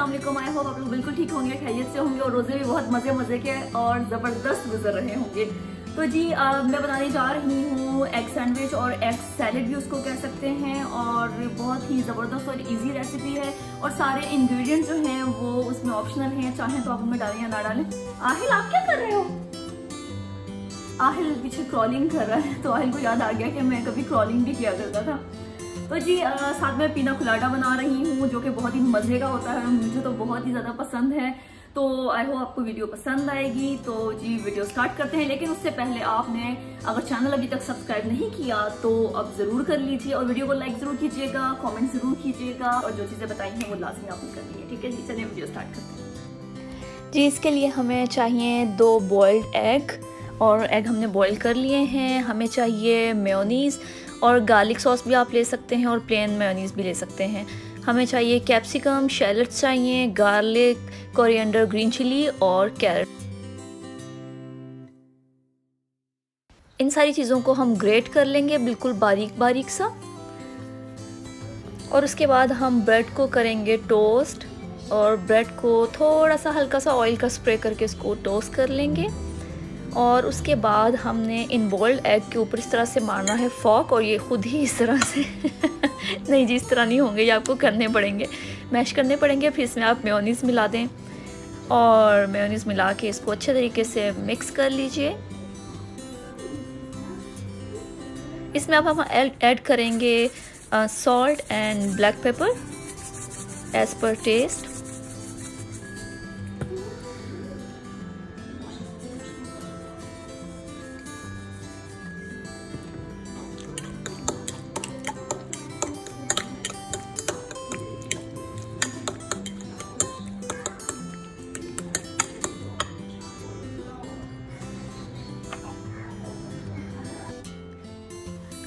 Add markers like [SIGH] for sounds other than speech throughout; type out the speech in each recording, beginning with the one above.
वालेकुम I hope आप लोग बिल्कुल ठीक होंगे खैरियत से होंगे और रोज़े भी बहुत मज़े मज़े के और ज़बरदस्त गुजर रहे होंगे। तो जी आ, मैं बनाने जा रही हूँ एग सैंडविच और एग सैलेड भी उसको कह सकते हैं और बहुत ही ज़बरदस्त और इजी रेसिपी है और सारे इंग्रेडिएंट्स जो हैं वो उसमें ऑप्शनल हैं। चाहें तो आप उनमें डालें या ना डालें। आहिल आप क्या कर रहे हो? आहिल पीछे क्रॉलिंग कर रहा है तो आहिल को याद आ गया कि मैं कभी क्रॉलिंग भी किया करता था। तो जी आ, साथ में पीना खुलाडा बना रही हूँ जो कि बहुत ही मज़े का होता है। मुझे तो बहुत ही ज़्यादा पसंद है। तो आई होप आपको वीडियो पसंद आएगी। तो जी वीडियो स्टार्ट करते हैं। लेकिन उससे पहले आपने अगर चैनल अभी तक सब्सक्राइब नहीं किया तो अब ज़रूर कर लीजिए और वीडियो को लाइक ज़रूर कीजिएगा कमेंट ज़रूर कीजिएगा और जो चीज़ें बताई हैं वो लाजमी आपने करनी है। ठीक है जी चलिए वीडियो स्टार्ट करते हैं। जी इसके लिए हमें चाहिए दो बॉयल्ड एग और एग हमने बॉईल कर लिए हैं। हमें चाहिए मेयोनीज़ और गार्लिक सॉस भी आप ले सकते हैं और प्लेन मेयोनीज़ भी ले सकते हैं। हमें चाहिए कैप्सिकम शैलट्स चाहिए गार्लिक कोरिएंडर ग्रीन चिली और कैरेट इन सारी चीज़ों को हम ग्रेट कर लेंगे बिल्कुल बारीक बारीक सा। और उसके बाद हम ब्रेड को करेंगे टोस्ट और ब्रेड को थोड़ा सा हल्का सा ऑयल का स्प्रे करके इसको टोस्ट कर लेंगे। और उसके बाद हमने इन बोल्ड एग के ऊपर इस तरह से मारना है फॉक और ये ख़ुद ही इस तरह से [LAUGHS] नहीं जी, इस तरह नहीं होंगे, ये आपको करने पड़ेंगे। मैश करने पड़ेंगे, फिर इसमें आप मेयोनीज़ मिला दें। और मेयोनीज़ मिला के इसको अच्छे तरीके से मिक्स कर लीजिए। इसमें अब हम ऐड करेंगे salt and black pepper as per taste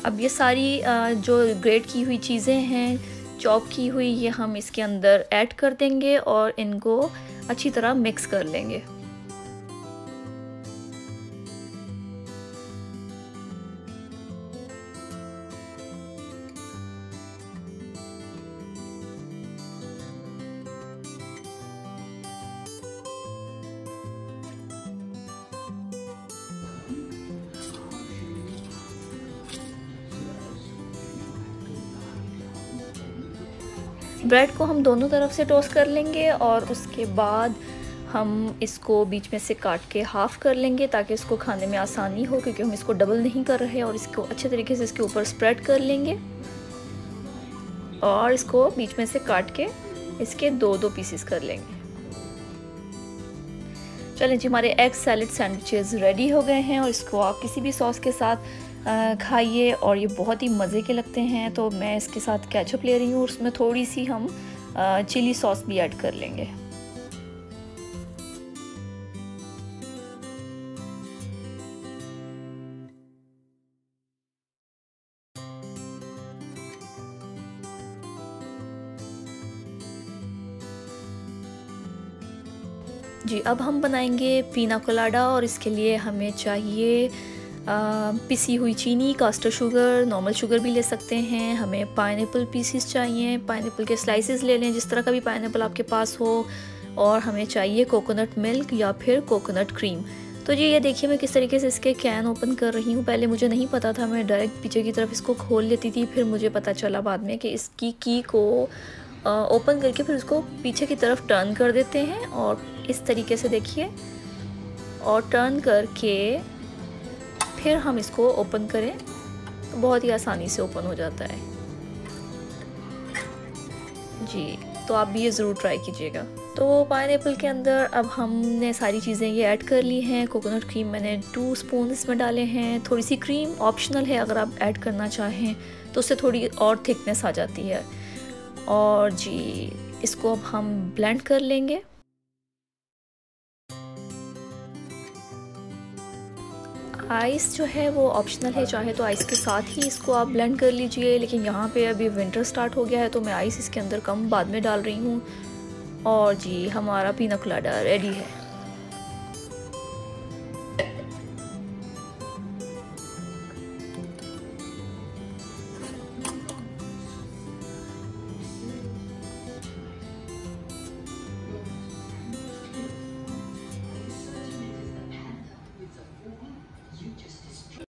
अब ये सारी जो ग्रेट की हुई चीज़ें हैं चॉप की हुई, ये हम इसके अंदर ऐड कर देंगे और इनको अच्छी तरह मिक्स कर लेंगे। ब्रेड को हम दोनों तरफ़ से टोस्ट कर लेंगे और उसके बाद हम इसको बीच में से काट के हाफ़ कर लेंगे ताकि इसको खाने में आसानी हो, क्योंकि हम इसको डबल नहीं कर रहे और इसको अच्छे तरीके से इसके ऊपर स्प्रेड कर लेंगे। और इसको बीच में से काट के इसके दो दो पीसेस कर लेंगे। चलें जी, हमारे एग सैलड सैंडविचेस रेडी हो गए हैं और इसको आप किसी भी सॉस के साथ खाइए और ये बहुत ही मज़े के लगते हैं। तो मैं इसके साथ कैचअप ले रही हूँ और उसमें थोड़ी सी हम चिली सॉस भी ऐड कर लेंगे। जी, अब हम बनाएँगे पीना कोलाडा और इसके लिए हमें चाहिए पिसी हुई चीनी कास्टर शुगर नॉर्मल शुगर भी ले सकते हैं। हमें पाइन पीसीस चाहिए। पाइन के स्लाइसेस ले लें, जिस तरह का भी पाइन आपके पास हो। और हमें चाहिए कोकोनट मिल्क या फिर कोकोनट क्रीम तो जी, ये देखिए मैं किस तरीके से इसके कैन ओपन कर रही हूँ। पहले मुझे नहीं पता था, मैं डायरेक्ट पीछे की तरफ़ इसको खोल लेती थी, फिर मुझे पता चला बाद में कि इसकी की को ओपन करके फिर उसको पीछे की तरफ़ टर्न कर देते हैं। और इस तरीके से देखिए, और टर्न करके फिर हम इसको ओपन करें तो बहुत ही आसानी से ओपन हो जाता है। जी तो आप भी ये ज़रूर ट्राई कीजिएगा। तो पाइन के अंदर अब हमने सारी चीज़ें ये ऐड कर ली हैं। कोकोनट क्रीम मैंने टू स्पून इसमें डाले हैं। थोड़ी सी क्रीम ऑप्शनल है अगर आप ऐड करना चाहें तो उससे थोड़ी और थिकनेस आ जाती है। और जी, इसको अब हम ब्लेंड कर लेंगे। आइस जो है वो ऑप्शनल है, चाहे तो आइस के साथ ही इसको आप ब्लेंड कर लीजिए, लेकिन यहाँ पे अभी विंटर स्टार्ट हो गया है तो मैं आइस इसके अंदर कम बाद में डाल रही हूँ। और जी, हमारा पीना कुलाडा रेडी है।